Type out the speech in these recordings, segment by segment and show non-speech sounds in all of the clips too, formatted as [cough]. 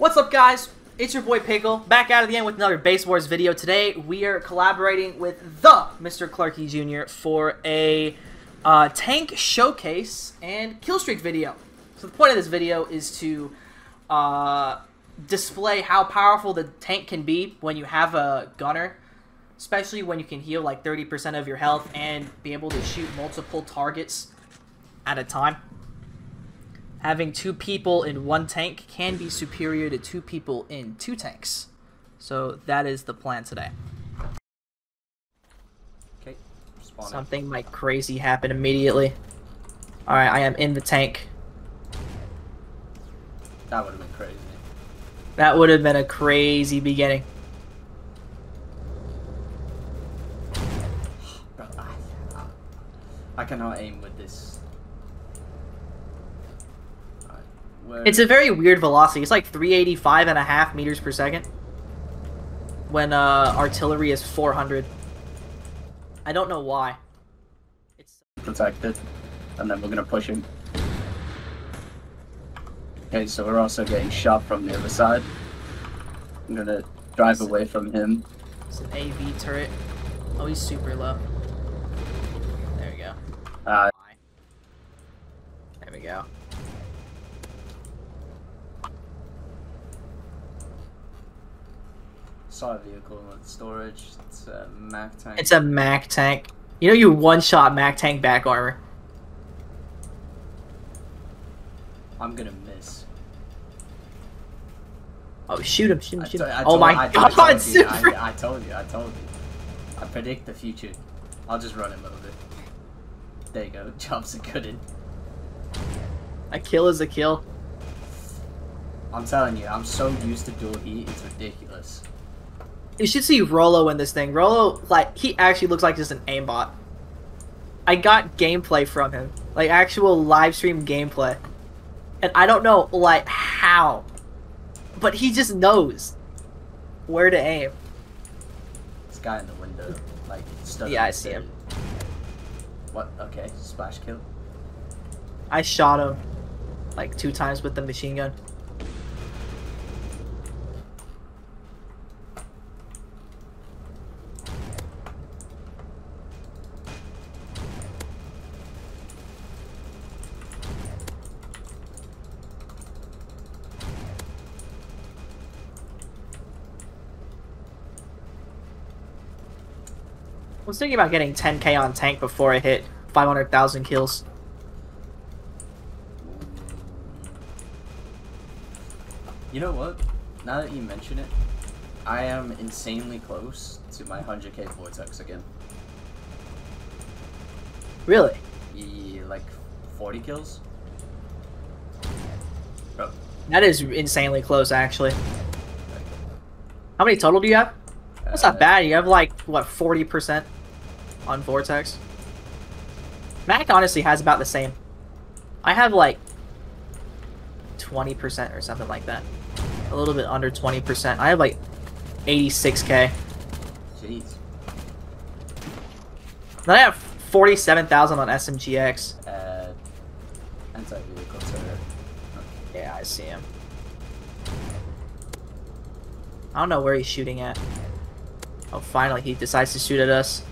What's up, guys? It's your boy Pickle, back out of the end with another Base Wars video. Today, we are collaborating with the Mr. Clarky Jr. for a uh, tank showcase and killstreak video. So the point of this video is to uh, display how powerful the tank can be when you have a gunner, especially when you can heal like 30% of your health and be able to shoot multiple targets at a time having two people in one tank can be superior to two people in two tanks. So that is the plan today. Okay, spawn in. Something like crazy happen immediately. Alright, I am in the tank. That would have been crazy. That would have been a crazy beginning. Bro, I, I, I cannot aim with It's a very weird velocity. It's like 385 and a half meters per second. When uh, artillery is 400. I don't know why. It's protected, and then we're gonna push him. Okay, so we're also getting shot from the other side. I'm gonna drive away from him. It's an AV turret. Oh, he's super low. There we go. Uh, There we go. Saw a vehicle with storage. It's a Mac tank. It's a Mac tank. You know you one-shot Mac tank back armor. I'm gonna miss. Oh, shoot him, shoot him, shoot him. I oh my I- I god, told [laughs] you. I, I told you, I told you. I predict the future. I'll just run him over. There you go. [laughs] Jobs are good in. A kill is a kill. I'm telling you, I'm so used to dual heat, it's ridiculous. You should see Rolo in this thing. Rolo, like, he actually looks like just an aimbot. I got gameplay from him. Like, actual live stream gameplay. And I don't know, like, how. But he just knows where to aim. This guy in the window, like, stuck Yeah, I see him. What? Okay, splash kill. I shot him, like, two times with the machine gun. Was thinking about getting 10k on tank before I hit 500,000 kills. You know what? Now that you mention it, I am insanely close to my 100k vortex again. Really? Yeah, like 40 kills? Bro, That is insanely close, actually. How many total do you have? That's uh, not bad. You have like what 40% on Vortex. Mac honestly has about the same. I have like 20% or something like that. A little bit under 20%. I have like 86k. Jeez. Then I have 47,000 on SMGX. Uh, anti-vehicle turret. Yeah, I see him. I don't know where he's shooting at. Oh, finally, he decides to shoot at us.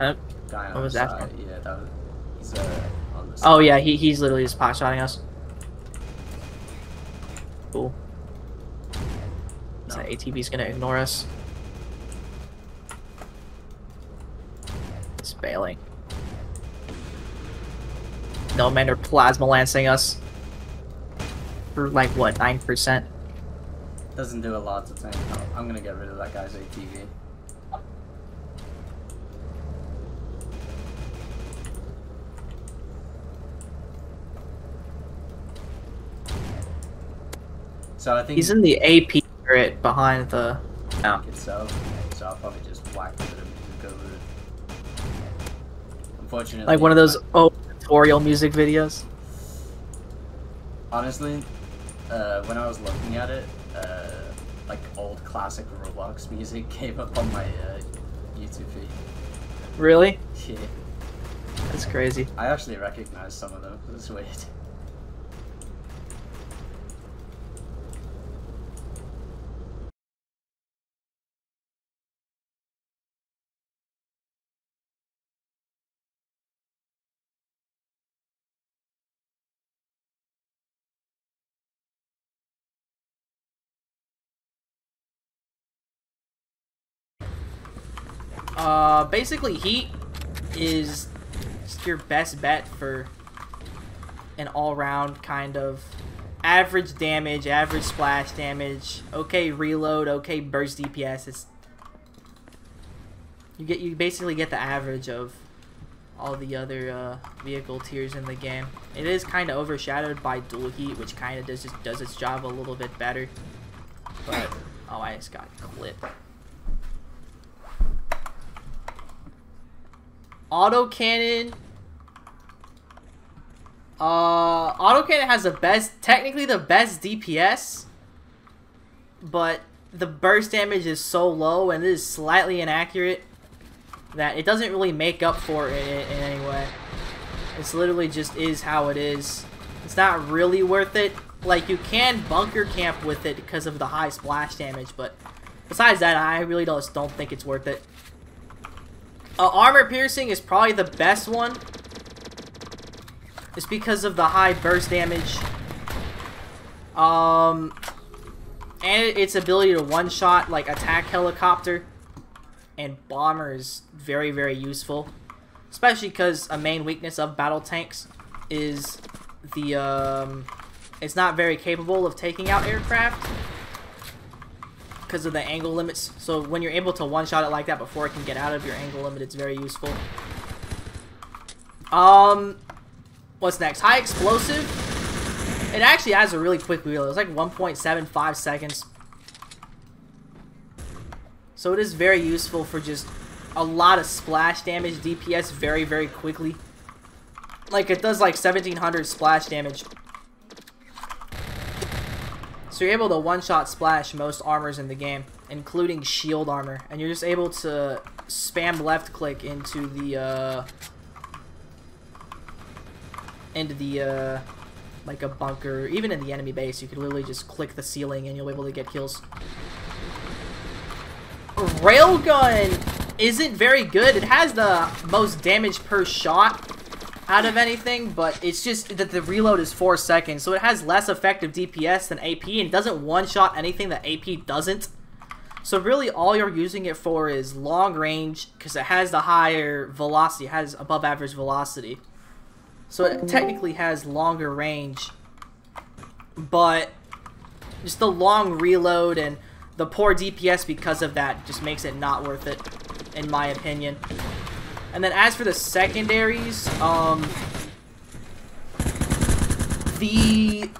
Uh, Guy What was side. Yeah, that was, he's uh, on the oh, side. yeah, he, he's literally just pot shotting us. Cool. No. So ATV's gonna ignore us. It's bailing. No men are plasma lancing us. For like what, 9%? Doesn't do a lot to tank. I'm gonna get rid of that guy's ATV. So I think He's in the AP turret behind the. tank itself, so I'll probably just whack him and go with it. Unfortunately, Like one of those old tutorial music videos. Honestly, uh, when I was looking at it, uh, like old classic Roblox music [laughs] came up on my uh, YouTube feed. Really? Yeah. That's crazy. I actually recognize some of them. That's weird. Uh, basically, heat is your best bet for an all-round kind of average damage, average splash damage, okay reload, okay burst DPS. It's you get you basically get the average of all the other uh, vehicle tiers in the game. It is kind of overshadowed by dual heat, which kind of does just does its job a little bit better. But oh, I just got clipped. Auto cannon. Uh, auto cannon has the best, technically the best DPS, but the burst damage is so low and it is slightly inaccurate that it doesn't really make up for it in, in any way. It's literally just is how it is. It's not really worth it. Like, you can bunker camp with it because of the high splash damage, but besides that, I really just don't think it's worth it. Uh, armor piercing is probably the best one. It's because of the high burst damage. Um, and its ability to one-shot, like, attack helicopter and bomber is very, very useful. Especially because a main weakness of battle tanks is the, um, it's not very capable of taking out aircraft because of the angle limits. So when you're able to one-shot it like that before it can get out of your angle limit, it's very useful. Um, what's next? High explosive. It actually has a really quick reload. It's like 1.75 seconds. So it is very useful for just a lot of splash damage DPS very, very quickly. Like, it does like 1700 splash damage. So you're able to one-shot splash most armors in the game, including shield armor. And you're just able to spam left-click into the, uh... Into the, uh... Like a bunker, even in the enemy base, you could literally just click the ceiling and you'll be able to get kills. Railgun isn't very good. It has the most damage per shot out of anything, but it's just that the reload is 4 seconds, so it has less effective DPS than AP, and doesn't one-shot anything that AP doesn't. So really all you're using it for is long range, because it has the higher velocity, it has above average velocity. So it technically has longer range, but just the long reload and the poor DPS because of that just makes it not worth it, in my opinion. And then as for the secondaries, um, the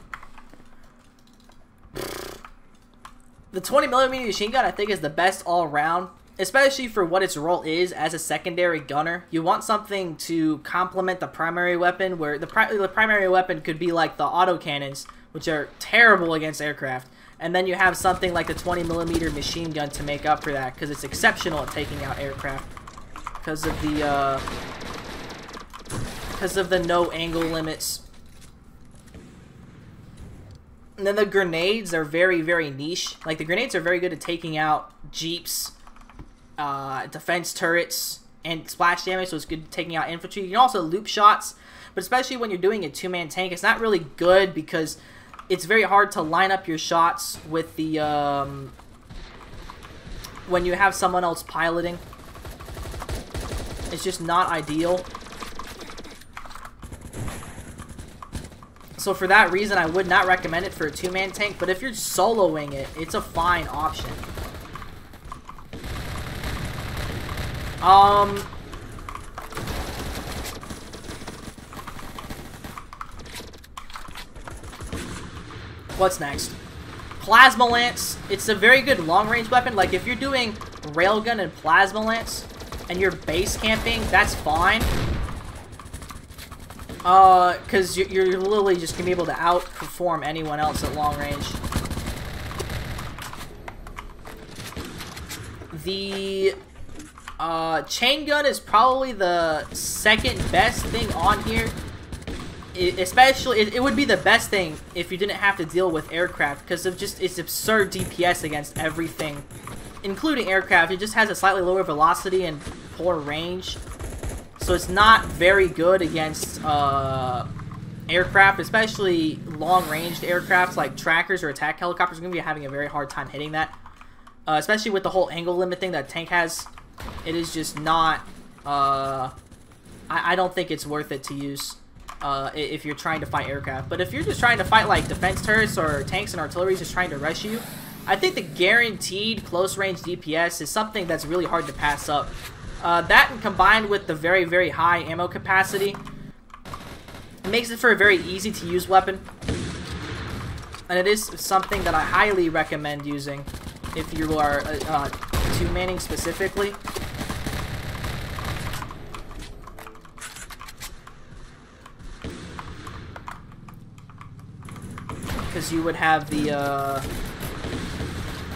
the 20 millimeter machine gun I think is the best all around especially for what its role is as a secondary gunner. You want something to complement the primary weapon, where the, pri the primary weapon could be like the autocannons, which are terrible against aircraft. And then you have something like the 20 millimeter machine gun to make up for that, because it's exceptional at taking out aircraft. Because of the, uh, because of the no angle limits. And then the grenades are very, very niche. Like, the grenades are very good at taking out jeeps, uh, defense turrets and splash damage, so it's good taking out infantry. You can also loop shots, but especially when you're doing a two-man tank, it's not really good because it's very hard to line up your shots with the, um, when you have someone else piloting. It's just not ideal. So for that reason, I would not recommend it for a two-man tank, but if you're soloing it, it's a fine option. Um. What's next? Plasma Lance. It's a very good long-range weapon. Like, if you're doing Railgun and Plasma Lance, and you're base camping, that's fine. Uh, because you're, you're literally just going to be able to outperform anyone else at long range. The uh, chain gun is probably the second best thing on here. It, especially, it, it, would be the best thing if you didn't have to deal with aircraft because of just its absurd DPS against everything, including aircraft. It just has a slightly lower velocity and poor range, so it's not very good against uh, aircraft, especially long-ranged aircrafts like trackers or attack helicopters. Are going to be having a very hard time hitting that, uh, especially with the whole angle limit thing that tank has it is just not. Uh, I, I don't think it's worth it to use uh, if you're trying to fight aircraft. But if you're just trying to fight like defense turrets or tanks and artillery just trying to rush you, I think the guaranteed close range DPS is something that's really hard to pass up. Uh, that combined with the very, very high ammo capacity, it makes it for a very easy to use weapon. And it is something that I highly recommend using if you are uh, uh, two-manning specifically. Because you would have the, uh,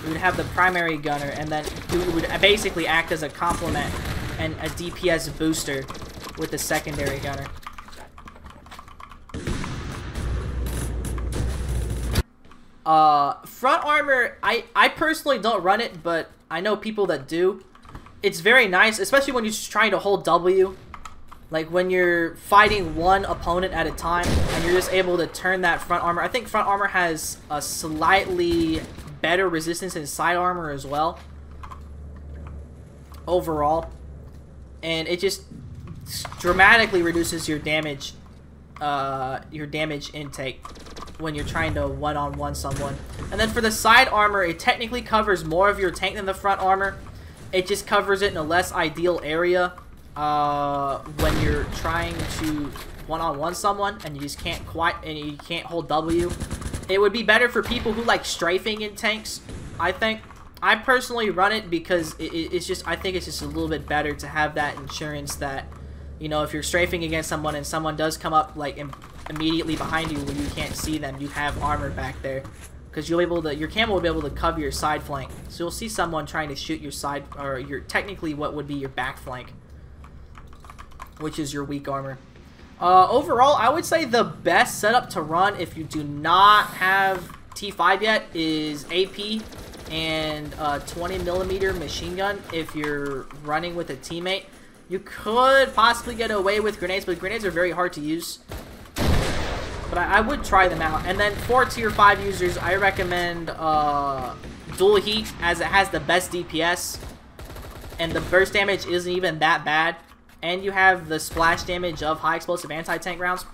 you would have the primary gunner, and then it would basically act as a complement and a DPS booster with the secondary gunner. Uh, front armor, I, I personally don't run it, but I know people that do. It's very nice, especially when you're trying to hold W. Like when you're fighting one opponent at a time, and you're just able to turn that front armor. I think front armor has a slightly better resistance than side armor as well. Overall. And it just dramatically reduces your damage, uh, your damage intake when you're trying to one-on-one -on -one someone. And then for the side armor, it technically covers more of your tank than the front armor. It just covers it in a less ideal area uh, when you're trying to one-on-one -on -one someone and you just can't quite and you can't hold W. It would be better for people who like strafing in tanks, I think. I personally run it because it, it's just I think it's just a little bit better to have that insurance that you know if you're strafing against someone and someone does come up like immediately behind you where you can't see them, you have armor back there. Because you'll be able to, your camo will be able to cover your side flank. So you'll see someone trying to shoot your side, or your technically what would be your back flank. Which is your weak armor. Uh, overall, I would say the best setup to run if you do not have T5 yet is AP and uh, 20 millimeter machine gun if you're running with a teammate. You could possibly get away with grenades, but grenades are very hard to use. But I, I, would try them out. And then for tier 5 users, I recommend uh, Dual Heat as it has the best DPS. And the burst damage isn't even that bad. And you have the splash damage of high explosive anti-tank rounds.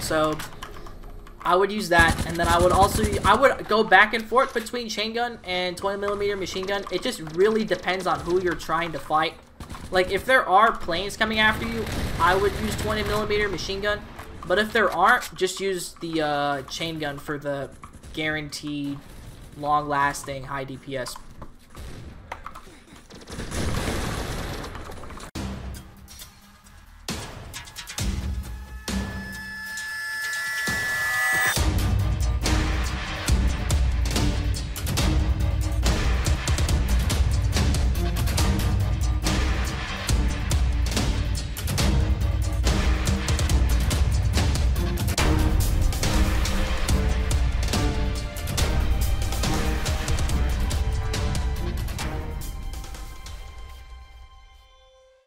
So I would use that. And then I would also, I would go back and forth between chain gun and 20 millimeter machine gun. It just really depends on who you're trying to fight. Like, if there are planes coming after you, I would use 20 millimeter machine gun. But if there aren't, just use the uh, chain gun for the guaranteed, long-lasting, high DPS.